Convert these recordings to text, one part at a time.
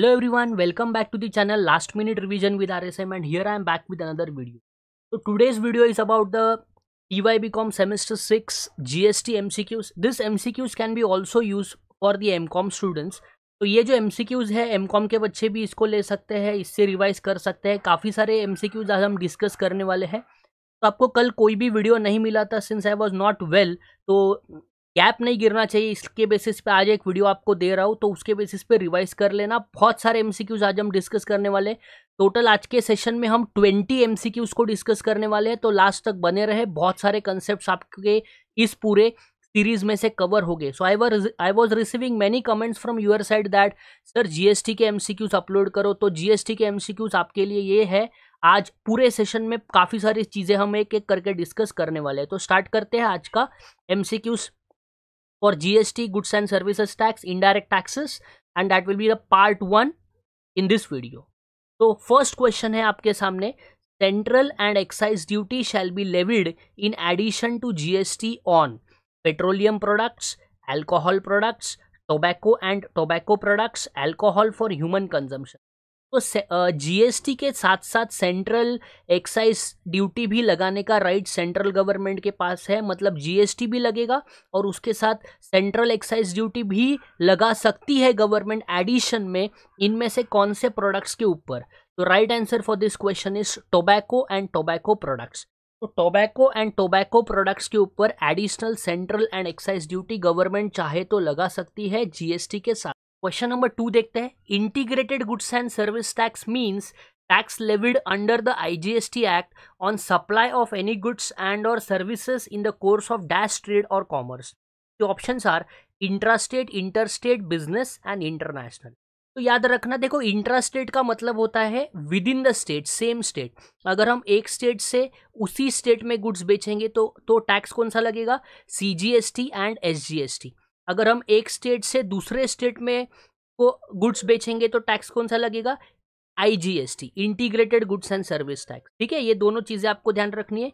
Hello everyone welcome back to the channel last minute revision with R S M and here I am back with another video तो today's video is about the E Y B com semester six G S T M C Qs this M C Qs can be also use for the M com students तो ये जो M C Qs है M com के बच्चे भी इसको ले सकते हैं, इससे रिवाइज कर सकते हैं। काफ़ी सारे एम सी क्यूज आज हम डिस्कस करने वाले हैं। तो आपको कल कोई भी वीडियो नहीं मिला था since I was not well तो गैप नहीं गिरना चाहिए। इसके बेसिस पे आज एक वीडियो आपको दे रहा हूँ तो उसके बेसिस पे रिवाइज कर लेना। बहुत सारे एमसीक्यूज आज हम डिस्कस करने वाले टोटल आज के सेशन में हम ट्वेंटी एमसीक्यूज को डिस्कस करने वाले हैं तो लास्ट तक बने रहे। बहुत सारे कंसेप्ट आपके इस पूरे सीरीज़ में से कवर हो गए। So I were I was receiving many comments from your side that sir GST के एमसीक्यूज अपलोड करो। तो जीएसटी के एमसीक्यूज आपके लिए ये है, आज पूरे सेशन में काफ़ी सारी चीज़ें हम एक एक करके डिस्कस करने वाले हैं। तो स्टार्ट करते हैं आज का MCQs for GST, goods and services tax, indirect taxes and that will be the part one in this video. So first question है आपके सामने central and excise duty shall be levied in addition to GST on petroleum products, alcohol products, tobacco and tobacco products, alcohol for human consumption. तो GST के साथ साथ central excise duty भी लगाने का राइट सेंट्रल गवर्नमेंट के पास है। मतलब जीएसटी भी लगेगा और उसके साथ सेंट्रल एक्साइज ड्यूटी भी लगा सकती है गवर्नमेंट एडिशन में। इनमें से कौन से प्रोडक्ट्स के ऊपर? तो right answer for this question is tobacco and tobacco products तो टोबैको एंड टोबैको प्रोडक्ट्स के ऊपर additional central and excise duty government चाहे तो लगा सकती है जीएसटी के साथ। क्वेश्चन नंबर टू देखते हैं. Integrated goods and service tax means tax levied under the IGST act on supply of any goods and और services in the course of dash trade और commerce the options are intrastate interstate business and international तो याद रखना, देखो intrastate का मतलब होता है within the state same state अगर हम एक स्टेट से उसी स्टेट में गुड्स बेचेंगे तो तो टैक्स कौन सा लगेगा? C G S T and S G S T अगर हम एक स्टेट से दूसरे स्टेट में को गुड्स बेचेंगे तो टैक्स कौन सा लगेगा? IGST integrated goods and service tax ठीक है, ये दोनों चीज़ें आपको ध्यान रखनी है।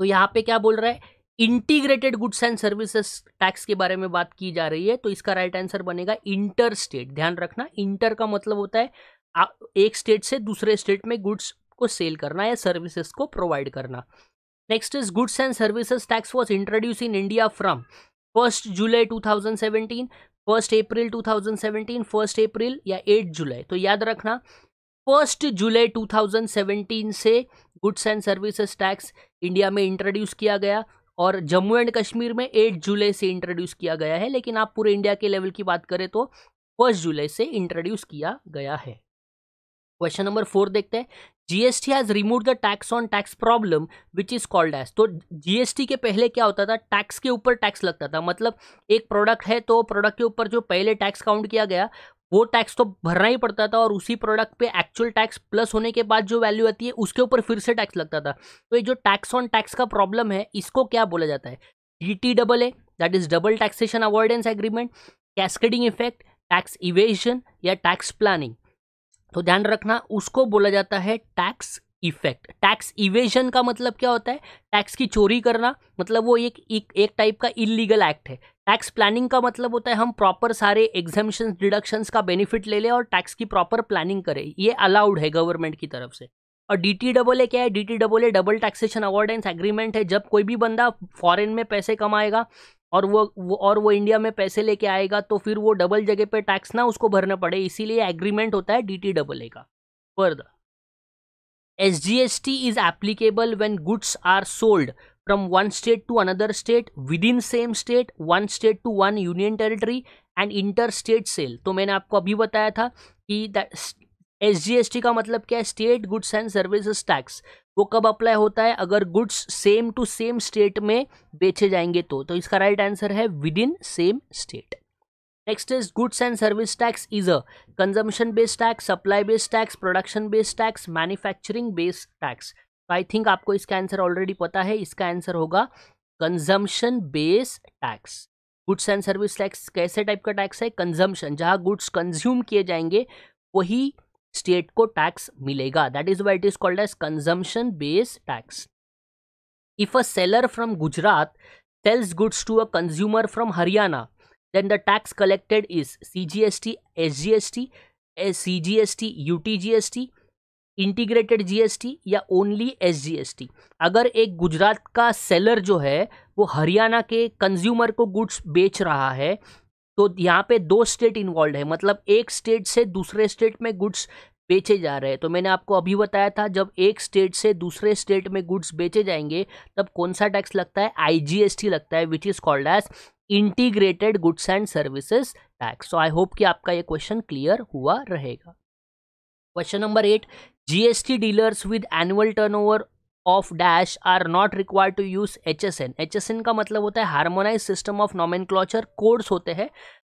तो यहाँ पे क्या बोल रहा है? Integrated goods and services tax के बारे में बात की जा रही है तो इसका राइट आंसर बनेगा इंटर स्टेट ध्यान रखना इंटर का मतलब होता है एक स्टेट से दूसरे स्टेट में गुड्स को सेल करना या सर्विसेज़ को प्रोवाइड करना। Next is goods and services tax was introduce in India from first July 2017 first April 2017 first April या एट जुलाई। तो याद रखना फ़र्स्ट जुलाई 2017 से goods and services tax India में इंट्रोड्यूस किया गया और जम्मू एंड कश्मीर में एट जुलाई से इंट्रोड्यूस किया गया है, लेकिन आप पूरे इंडिया के लेवल की बात करें तो फ़र्स्ट जुलाई से इंट्रोड्यूस किया गया है। क्वेश्चन नंबर फोर देखते हैं। GST has remove the tax on tax problem which is called as तो जीएसटी के पहले क्या होता था? टैक्स के ऊपर टैक्स लगता था। मतलब एक प्रोडक्ट है तो प्रोडक्ट के ऊपर जो पहले टैक्स काउंट किया गया, वो टैक्स तो भरना ही पड़ता था और उसी प्रोडक्ट पे एक्चुअल टैक्स प्लस होने के बाद जो वैल्यू आती है, उसके ऊपर फिर से टैक्स लगता था। तो ये जो टैक्स ऑन टैक्स का प्रॉब्लम है, इसको क्या बोला जाता है? D T double A that is double taxation avoidance agreement cascading effect tax evasion या टैक्स प्लानिंग तो ध्यान रखना उसको बोला जाता है टैक्स इफ़ेक्ट टैक्स इवेजन का मतलब क्या होता है? टैक्स की चोरी करना मतलब वो एक एक, एक टाइप का इलीगल एक्ट है. टैक्स प्लानिंग का मतलब होता है हम प्रॉपर सारे एग्जामेशन डिडक्शंस का बेनिफिट ले लें और टैक्स की प्रॉपर प्लानिंग करें. ये अलाउड है गवर्नमेंट की तरफ़ से. और डी टी डबल ए क्या है? D T double A double taxation avoidance agreement है. जब कोई भी बंदा फॉरेन में पैसे कमाएगा और वो, वो और वो इंडिया में पैसे लेके आएगा तो फिर वो डबल जगह पे टैक्स ना उसको भरना पड़े इसीलिए एग्रीमेंट होता है डी टी डबल ए का further S G S T is applicable when goods are sold from one state to another state within same state one state to one union territory and interstate sale तो मैंने आपको अभी बताया था कि S G S T का मतलब क्या है? State goods and services tax वो कब अप्लाई होता है? अगर goods same to same state में बेचे जाएँगे तो। तो इसका राइट आंसर है within same state next is goods and service tax is a consumption based tax supply based tax production based tax manufacturing based tax I think आपको इसका answer already पता है। इसका आंसर होगा consumption based tax goods and service tax कैसे type का tax है? Consumption जहाँ गुड्स कंज्यूम किए जाएँगे, वही स्टेट को टैक्स मिलेगा. That is why it is called as consumption based tax if a seller from Gujarat sells goods to a consumer from Haryana, then the tax collected is CGST, SGST, C G S T U T G S T integrated GST या only SGST अगर एक गुजरात का seller जो है वो हरियाणा के consumer को goods बेच रहा है तो यहाँ पे दो स्टेट इन्वॉल्व है। मतलब एक स्टेट से दूसरे स्टेट में गुड्स बेचे जा रहे हैं। तो मैंने आपको अभी बताया था, जब एक स्टेट से दूसरे स्टेट में गुड्स बेचे जाएँगे, तब कौन सा टैक्स लगता है? आईजीएसटी लगता है which is called as integrated goods and services tax so I hope कि आपका ये क्वेश्चन क्लियर हुआ रहेगा। Question number eight GST dealers with annual turnover of dash are not required to use H S N H S N का मतलब होता है harmonize system of nomen codes होते हैं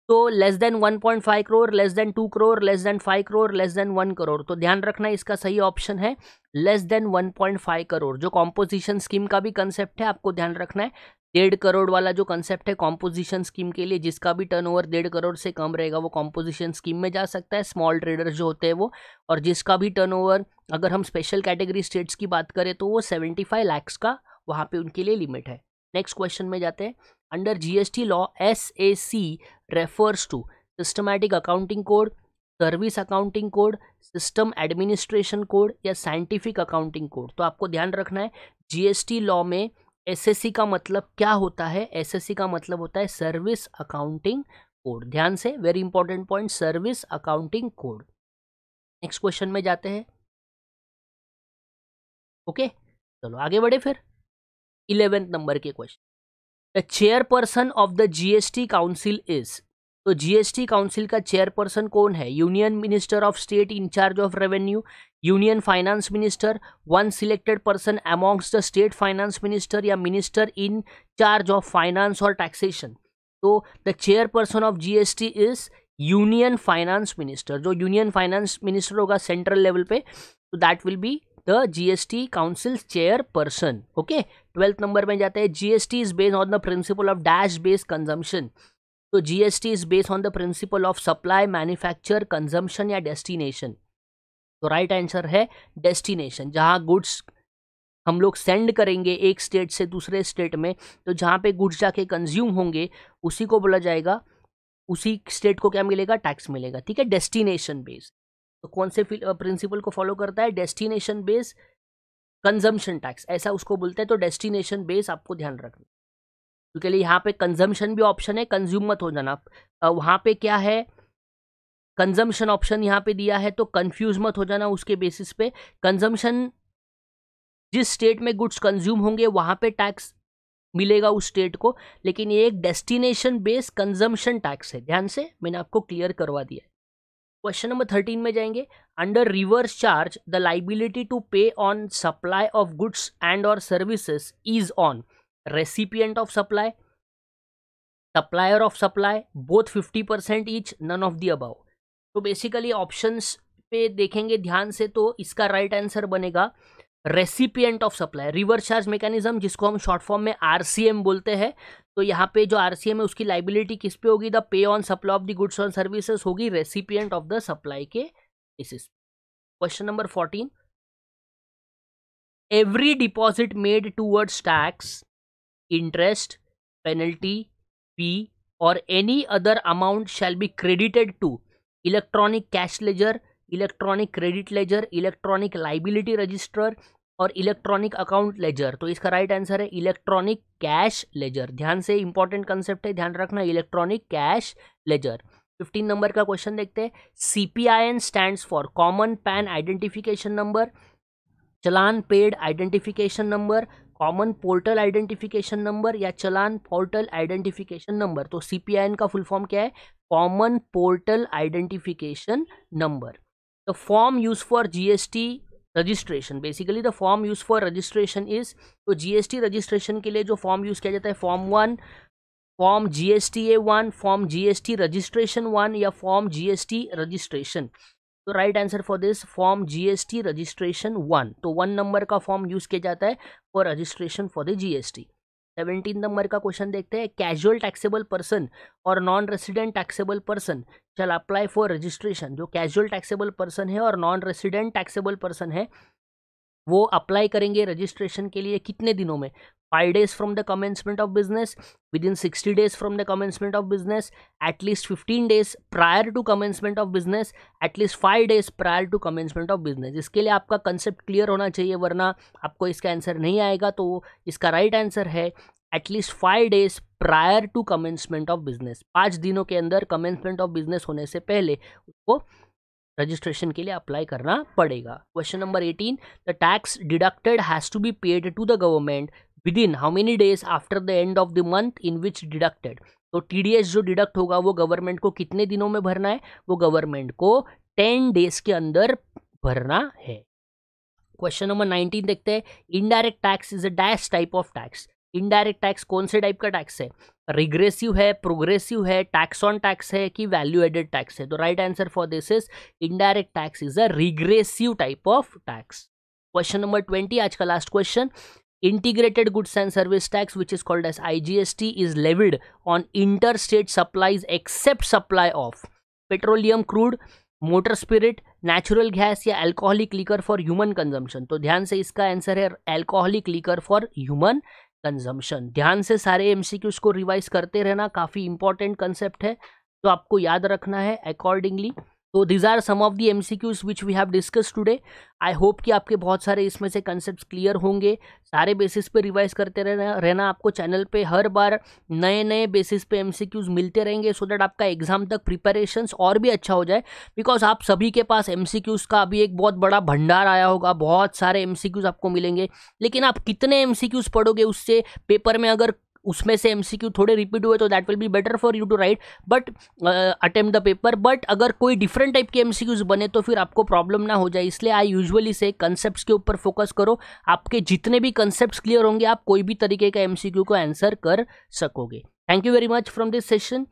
तो less than 1.5 crore less than 2 crore less than 5 crore less than 1 crore तो ध्यान रखना इसका सही ऑप्शन है लेस देन 1.5 करोड़ जो कॉम्पोजिशन स्कीम का भी कंसेप्ट है, आपको ध्यान रखना है, डेढ़ करोड़ वाला जो कंसेप्ट है कॉम्पोजिशन स्कीम के लिए, जिसका भी टर्नओवर डेढ़ करोड़ से कम रहेगा, वो कॉम्पोजिशन स्कीम में जा सकता है स्मॉल ट्रेडर्स जो होते हैं वो, और जिसका भी टर्नओवर अगर हम स्पेशल कैटेगरी स्टेट्स की बात करें तो वो सेवेंटी फाइव लैक्स का वहाँ पे उनके लिए लिमिट है। नेक्स्ट क्वेश्चन में जाते हैं। Under GST law S A C refers to systematic accounting code service accounting code system administration code या साइंटिफिक अकाउंटिंग कोड तो आपको ध्यान रखना है जीएसटी लॉ में एसएससी का मतलब क्या होता है? एसएससी का मतलब होता है सर्विस अकाउंटिंग कोड ध्यान से very important point service accounting code next question में जाते हैं। ओके चलो, आगे बढ़े फिर। इलेवेंथ नंबर के question the chairperson of the GST council is तो जीएसटी काउंसिल का चेयरपर्सन कौन है? Union minister of state incharge of revenue union finance minister one selected person amongst the state finance minister या minister in charge of finance और taxation तो the chairperson of GST is union finance minister जो union finance minister होगा central level पे तो that will be the GST council chairperson okay twelfth number में जाते हैं GST is based on the principle of dash based consumption तो GST is based on the principle of supply manufacture consumption या destination तो right answer है destination जहाँ goods हम लोग सेंड करेंगे एक स्टेट से दूसरे स्टेट में तो जहाँ पे गुड्स जाके कंज्यूम होंगे, उसी को बोला जाएगा, उसी स्टेट को क्या मिलेगा? टैक्स मिलेगा, ठीक है? डेस्टिनेशन बेस्ड कौन से प्रिंसिपल को फॉलो करता है? डेस्टिनेशन बेस कंजम्पशन टैक्स ऐसा उसको बोलते हैं तो डेस्टिनेशन बेस आपको ध्यान रखना। क्योंकि लिए यहाँ पे कंजम्पशन भी ऑप्शन है कंज्यूम मत हो जाना। वहाँ पे क्या है? कंजम्पशन ऑप्शन यहाँ पे दिया है तो कंफ्यूज मत हो जाना उसके बेसिस पे। कंजम्पशन जिस स्टेट में गुड्स कंज्यूम होंगे, वहाँ पे टैक्स मिलेगा उस स्टेट को। लेकिन ये एक डेस्टिनेशन बेस्ड कंजम्पशन टैक्स है। ध्यान से, मैंने आपको क्लियर करवा दिया है। क्वेश्चन नंबर थर्टीन में जाएँगे. Under reverse charge the liability to pay on supply of goods and और services is on recipient of supply supplier of supply both fifty percent each none of the above तो basically options पे देखेंगे ध्यान से तो इसका right right answer बनेगा. Recipient of supply reverse charge mechanism जिसको हम शॉर्ट फॉर्म में आरसीएम बोलते हैं। तो यहाँ पे जो आरसीएम है, उसकी लाइबिलिटी किस पे होगी? The pay on supply of the goods on services होगी रेसिपियंट ऑफ़ द सप्लाई के basis question number fourteen every deposit made towards tax interest penalty fee और any other amount shall be credited to electronic cash ledger electronic credit ledger electronic liability register और electronic account ledger तो इसका right answer है electronic cash ledger ध्यान से important concept है, ध्यान रखना electronic cash ledger fifteen number का क्वेश्चन देखते हैं. CPIN stand for common PAN identification number challan paid identification number common portal identification number या चलान पोर्टल आइडेंटिफिकेशन नंबर तो सीपीआईएन का फुल फॉर्म क्या है? Common portal identification number the form use for GST registration basically the form use for registration is तो GST registration के लिए जो form use किया जाता है form one form G S T A one form G S T registration one या form G S T registration तो right answer for this form G S T registration one तो one number का form use किया जाता है for registration for the GST seventeen number का question देखते हैं। कैजुअल टैक्सेबल पर्सन और non resident taxable person shall apply for registration. जो कैजुअल टैक्सेबल पर्सन है और नॉन रेसिडेंट टैक्सेबल पर्सन है, वो अप्लाई करेंगे रजिस्ट्रेशन के लिए कितने दिनों में? Five days from the commencement of business within sixty days from the commencement of business at least fifteen days prior to commencement of business at least five days prior to commencement of business इसके लिए आपका concept clear होना चाहिए, वरना आपको इसका answer नहीं आएगा तो इसका राइट right आंसर है at least five days prior to commencement of business पाँच दिनों के अंदर कमेंसमेंट ऑफ़ बिज़नेस होने से पहले उसको रजिस्ट्रेशन के लिए अप्लाई करना पड़ेगा। Question number eighteen the tax deducted has to be paid to the government within how many days after the end of the month in which deducted तो TDS जो डिडक्ट होगा, वो गवर्नमेंट को कितने दिनों में भरना है? वो गवर्नमेंट को टेन डेज़ के अंदर भरना है। क्वेश्चन नंबर नाइनटीन देखते हैं। Indirect tax is a dash type of tax indirect tax कौन से टाइप का टैक्स है? रिग्रेसिव है प्रोग्रेसिव है टैक्स ऑन टैक्स है कि वैल्यू एडेड टैक्स है? तो right answer for this is indirect tax is a regressive type of tax question number twenty आज का last question integrated goods and service tax, which is called as igst is levied on interstate supplies except supply of petroleum crude motor spirit natural gas या alcoholic liquor for human consumption तो ध्यान से इसका answer है alcoholic liquor for human consumption ध्यान से सारे MCQs को रिवाइज करते रहना काफ़ी इंपॉर्टेंट कंसेप्ट है। तो आपको याद रखना है अकॉर्डिंगली तो these are some of the M C Qs which we have discuss today I hope कि आपके बहुत सारे इसमें से कंसेप्ट क्लियर होंगे। सारे बेसिस पे रिवाइज करते रहना रहना आपको चैनल पे हर बार नए नए बेसिस पे एम सी क्यूज मिलते रहेंगे सो so दैट आपका एग्ज़ाम तक प्रिपरेशंस और भी अच्छा हो जाए। बिकॉज़ आप सभी के पास एम सी क्यूज का अभी एक बहुत बड़ा भंडार आया होगा। बहुत सारे एम सी क्यूज आपको मिलेंगे। लेकिन आप कितने एम सी क्यूज पढ़ोगे उससे पेपर में अगर उसमें से एमसीक्यू थोड़े रिपीट हुए तो that will be better for you too right but attempt the paper but अगर कोई डिफरेंट टाइप के एमसीक्यूज बने तो फिर आपको प्रॉब्लम ना हो जाए. इसलिए आई यूजुअली से कंसेप्ट के ऊपर फोकस करो. आपके जितने भी कंसेप्ट क्लियर होंगे, आप कोई भी तरीके का एमसीक्यू को आंसर कर सकोगे. Thank you very much from this session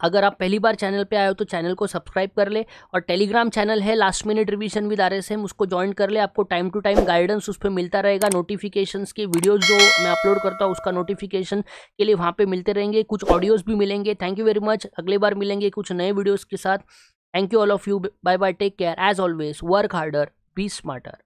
अगर आप पहली बार चैनल पे आए हो तो चैनल को सब्सक्राइब कर ले और टेलीग्राम चैनल है last minute revision with R S M उसको ज्वाइन कर ले। आपको टाइम टू टाइम गाइडेंस उस पर मिलता रहेगा। नोटिफिकेशंस के वीडियोस जो मैं अपलोड करता हूँ, उसका नोटिफिकेशन के लिए वहाँ पे मिलते रहेंगे। कुछ ऑडियोज़ भी मिलेंगे। थैंक यू वेरी मच अगले बार मिलेंगे कुछ नए वीडियोज़ के साथ। Thank you all of you bye bye take care as always work harder be smarter